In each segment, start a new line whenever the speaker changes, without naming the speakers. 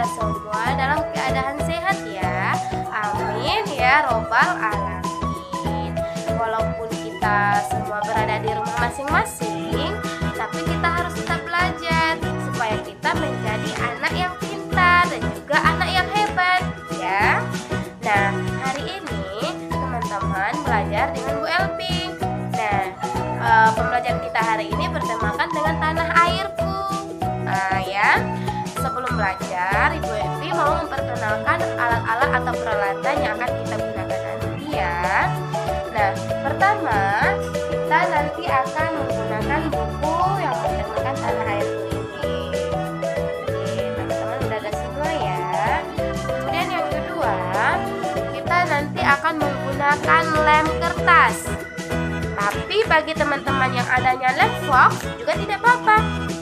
kita semua dalam keadaan sehat ya. Amin ya robbal alamin. Walaupun kita semua berada di rumah masing-masing, tapi kita harus tetap belajar supaya kita menjadi anak yang pintar dan juga anak yang hebat ya. Nah, hari ini teman-teman belajar dengan Bu Elpi. Nah, uh, pembelajaran kita hari ini bertemakan dengan tanah. Sebelum belajar, Ibu Elpi mau memperkenalkan alat-alat atau peralatan yang akan kita gunakan nanti ya. Nah, pertama kita nanti akan menggunakan buku yang bertemakan tanah airku ini. Teman-teman udah ada semua ya. Kemudian yang kedua, kita nanti akan menggunakan lem kertas. Tapi bagi teman-teman yang adanya lem fox juga tidak apa-apa,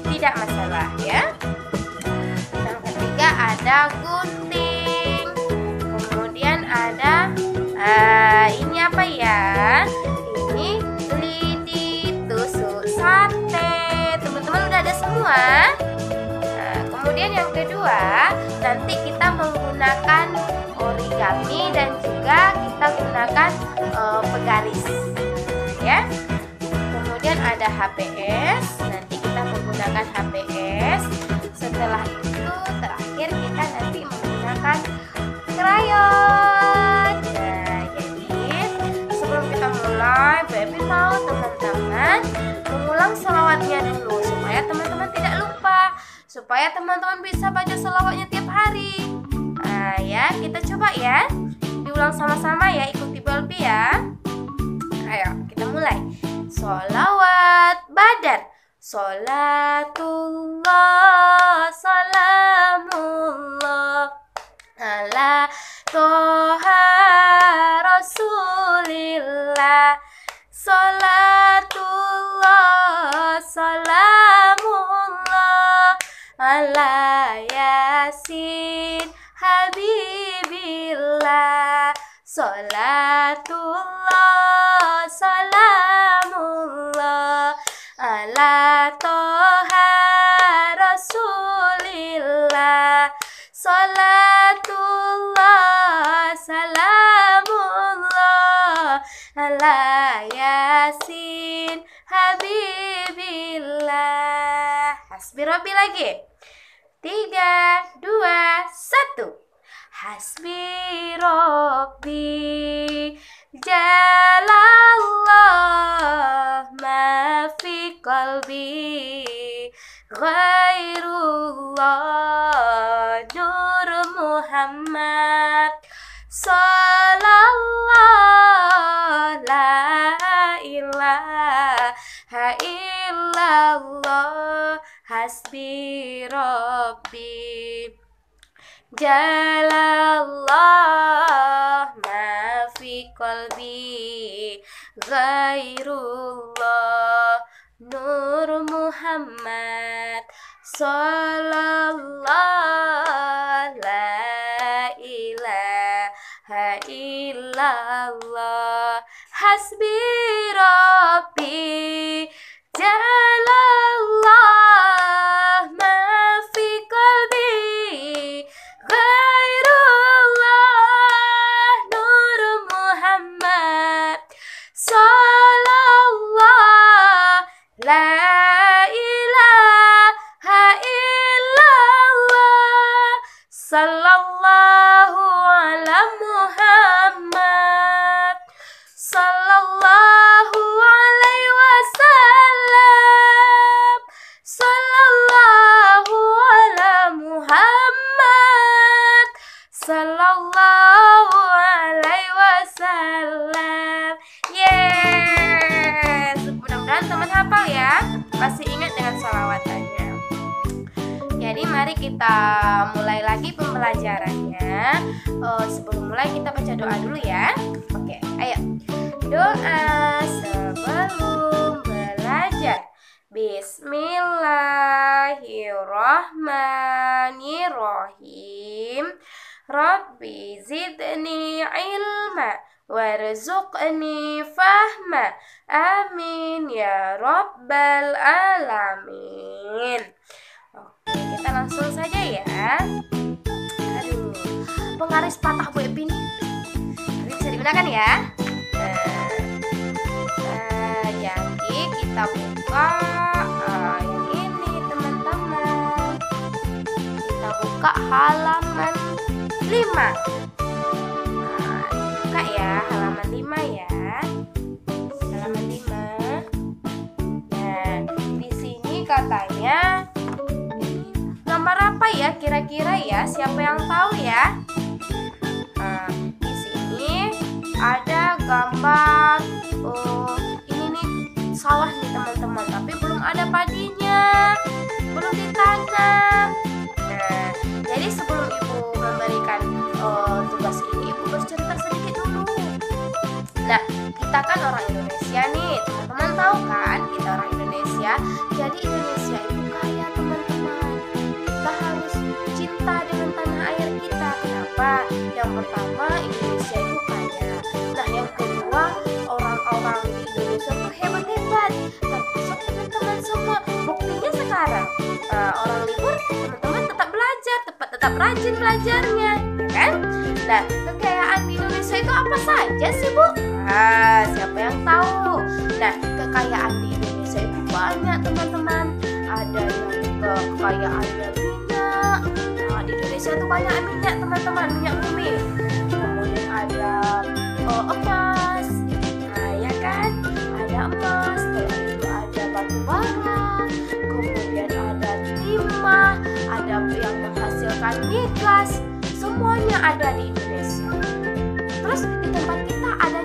tidak masalah ya. Ada gunting, kemudian ada uh, ini apa ya? Ini lidi tusuk sate. Teman-teman udah ada semua? Nah, kemudian yang kedua, nanti kita menggunakan origami dan juga kita gunakan uh, pegaris ya kemudian ada HPS nanti kita menggunakan HPS setelah itu terakhir kita nanti menggunakan krayon. Nah jadi sebelum kita mulai baby mau teman-teman mengulang selawatnya dulu supaya teman-teman tidak lupa supaya teman-teman bisa baca selawatnya tiap hari. Nah ya kita coba ya. Diulang sama-sama ya ikuti Belbi ya. Ayo kita mulai. Solawat badar Solatullah Salamullah. Ala Toha Rasulillah. Salatullah Salamullah. Ala Yasin Habibillah. Salatullah Salamullah Ala Toha Rasulillah Salatullah Salamullah Ala Yasin Habibillah. Hasbi Rabbi lagi. Tiga, dua, satu. Hasbi Rabbi Jalallah ma fi qalbi Ghairullah Nur Muhammad Salallah La ilaha illallah Hasbi Rabbi. Jalallah qalbi Ghairullah. Nur Muhammad Sallallahu la ilaha illallah Hasbi Rabbi Jalallah Mudah-mudahan teman hafal ya Masih ingat dengan salawatannya jadi mari kita mulai lagi pembelajarannya. Oh, sebelum mulai kita baca doa dulu ya. Oke, ayo. Doa sebelum belajar. Bismillahirrahmanirrahim. Rabbi zidni ilma warzuqni fahma. Amin ya rabbal alamin. Oke, kita langsung saja ya. penggaris patah Bu Epi ini bisa digunakan ya nah, jadi kita buka yang ini teman-teman kita buka halaman 5 nah, buka ya halaman 5 ya. Halaman 5 nah di sini katanya gambar apa ya kira-kira ya? Siapa yang tahu ya? Nah, di sini ada gambar oh ini nih sawah nih teman-teman. Tapi belum ada padinya belum ditanam nah jadi sebelum nah kita kan orang Indonesia nih teman-teman tahu kan kita orang Indonesia. Jadi Indonesia itu kaya teman-teman. Kita harus cinta dengan tanah air kita. Kenapa? Yang pertama Indonesia itu kaya. Nah yang kedua orang-orang di Indonesia itu hebat-hebat. Termasuk teman-teman semua buktinya sekarang uh, orang libur teman-teman tetap belajar tetap tetap rajin belajarnya ya kan? Nah kekayaan di Indonesia itu apa saja sih bu ah siapa yang tahu? Nah kekayaan di Indonesia itu banyak teman-teman. Ada yang ke kekayaannya minyak. Nah di Indonesia itu banyak minyak teman-teman minyak bumi. Kemudian ada uh, emas. Nah ya kan? Ada emas setelah itu ada batu bara. Kemudian ada timah ada yang menghasilkan migas. Semuanya ada di Indonesia. Terus di tempat kita adanya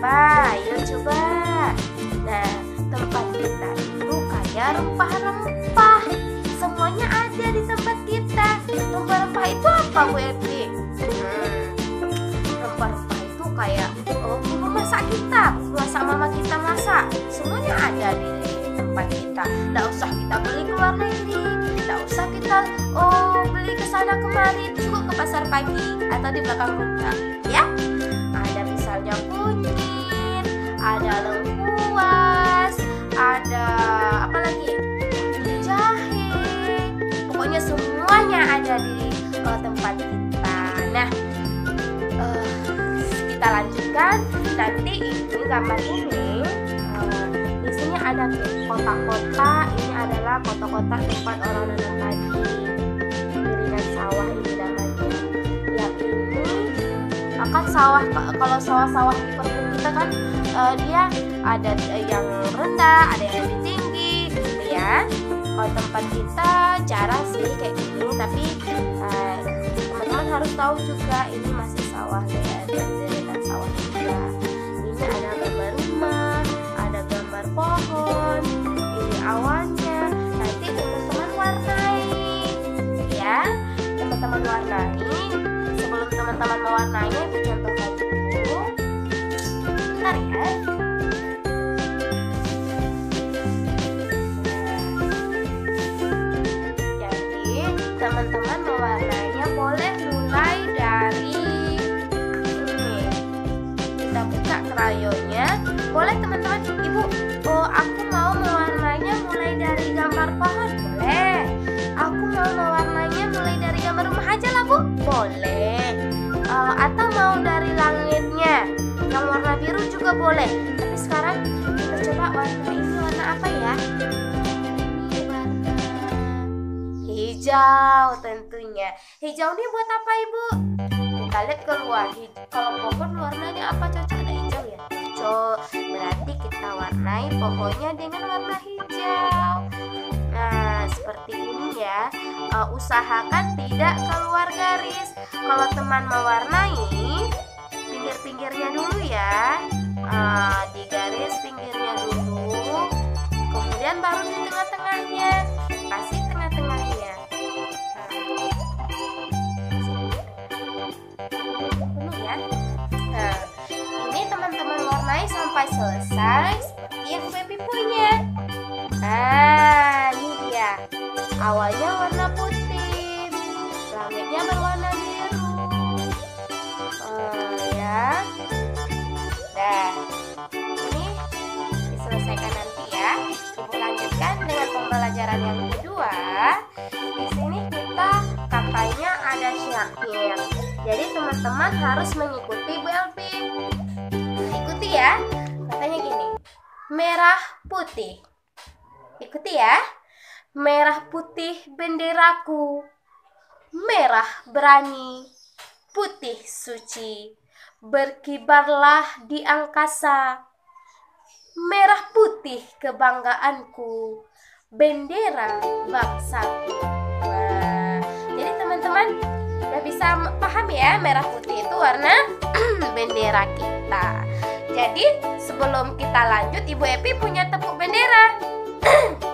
apa ayo coba. Nah tempat kita itu kaya rempah-rempah. Semuanya ada di tempat kita. Rempah-rempah itu apa bu Epi hmm, rempah-rempah itu kayak oh, bumbu masak kita bumbu masak mama kita masak. Semuanya ada di tempat kita. Tidak usah kita beli ke luar negeri. Tidak usah kita oh beli ke sana kemari cukup ke pasar pagi atau di belakang rumah. Ya ada misalnya kunyit ada lengkuas ada apa lagi? Jahe. Pokoknya semuanya ada di uh, tempat kita. Nah uh, kita lanjutkan. Nanti ini gambar ini uh, di sini ada kotak-kotak. Ini adalah kotak-kotak tempat orang nanam padi piringan sawah ini namanya yang ini akan sawah kalau sawah-sawah di kita kan uh, dia ada yang rendah ada yang lebih tinggi gitu ya. Kalau tempat kita jarang sih kayak gini tapi teman-teman uh, harus tahu juga ini masih sawah ya boleh. Uh, atau mau dari langitnya. Yang warna biru juga boleh. Tapi sekarang kita coba warna ini warna apa ya? Hijau tentunya. Hijau ini buat apa ibu? Kita lihat keluar kalau pohon warnanya apa? Cocok ada hijau ya? Cocok. Berarti kita warnai pohonnya dengan warna hijau nah seperti ini ya. Uh, usahakan tidak keluar garis. Kalau teman mewarnai pinggir-pinggirnya dulu ya. Uh, di garis pinggirnya dulu. Kemudian baru di tengah-tengahnya. Kasih tengah-tengahnya. Ya nah ini teman-teman warnai sampai selesai. Seperti yang Baby punya. Dia awalnya warna putih langitnya berwarna biru uh, ya dah ini diselesaikan Dan dengan pembelajaran yang kedua, di sini kita katanya ada syair. Jadi teman-teman harus mengikuti. Nah, ikuti ya. Katanya gini. Merah putih. Ikuti ya. Merah putih benderaku. Merah berani. Putih suci. Berkibarlah di angkasa merah putih kebanggaanku, bendera bangsaku. Jadi teman-teman udah bisa paham ya merah putih itu warna bendera kita. Jadi sebelum kita lanjut, Ibu Epi punya tepuk bendera.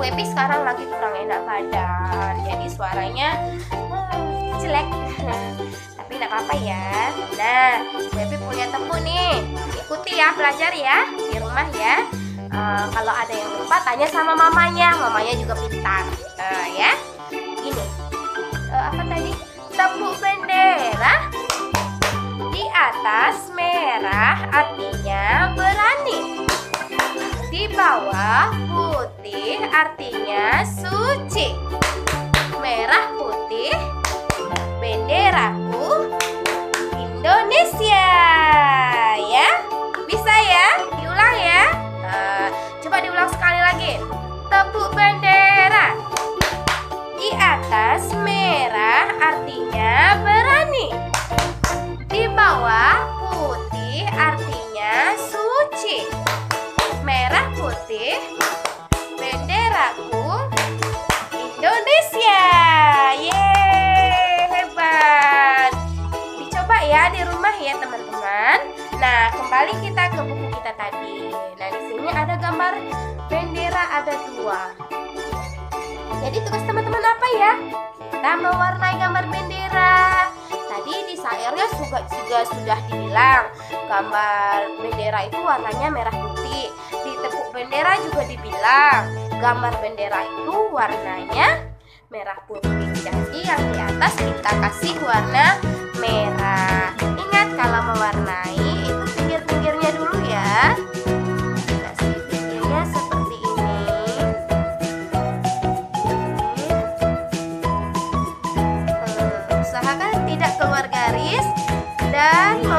Bu Epi sekarang lagi kurang enak badan, jadi suaranya hmm, jelek. Tapi nggak apa-apa ya. Nah, Bu Epi punya tepuk nih. Ikuti ya belajar ya di rumah ya. Uh, kalau ada yang lupa tanya sama mamanya. Mamanya juga pintar. Uh, ya. Gini uh, apa tadi? Tepuk bendera. Di atas merah artinya berani di bawah putih artinya suci merah putih benderaku Indonesia ya bisa ya? Diulang ya. Uh, coba diulang sekali lagi. Tepuk bendera. Di atas merah artinya berani. Di bawah benderaku Indonesia. Yeay, hebat. Dicoba ya di rumah ya teman-teman. Nah, kembali kita ke buku kita tadi. Nah, di sini ada gambar bendera ada dua. Jadi tugas teman-teman apa ya? Kita mewarnai gambar bendera. Tadi di sairnya juga, juga sudah dibilang gambar bendera itu warnanya merah bendera juga dibilang gambar bendera itu warnanya merah putih. Jadi yang di atas kita kasih warna merah. Ingat kalau mewarnai samping semuanya ya biar dia rapi tidak ada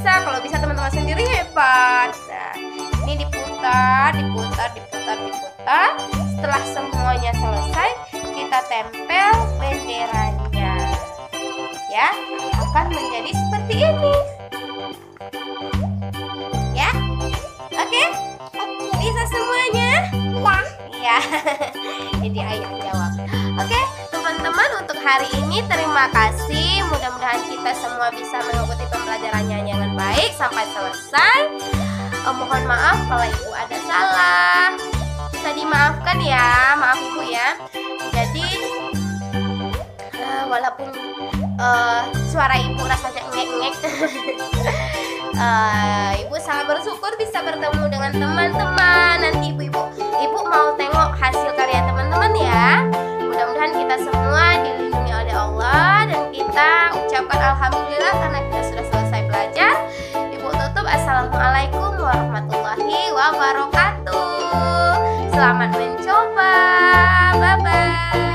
bisa kalau bisa teman-teman sendiri hebat nah ini diputar diputar diputar diputar. Setelah semuanya selesai kita tempel benderanya. Ya akan menjadi seperti ini. Ya oke. Bisa semuanya? Ya jadi ayah jawab. Oke teman-teman untuk hari ini terima kasih. Mudah-mudahan kita semua bisa mengikuti pembelajarannya dengan baik sampai selesai. Oh, mohon maaf kalau ibu ada salah. Bisa dimaafkan ya. Maaf ibu ya. Jadi uh, walaupun uh, suara ibu rasanya ngek-ngek uh, ibu sangat bersyukur bisa bertemu dengan teman-teman. Nanti ibu-ibu ibu mau tengok hasil karya teman-teman ya mudah-mudahan kita semua dilindungi oleh Allah dan kita ucapkan alhamdulillah karena kita sudah selesai belajar. Ibu tutup assalamualaikum warahmatullahi wabarakatuh. Selamat mencoba. Bye bye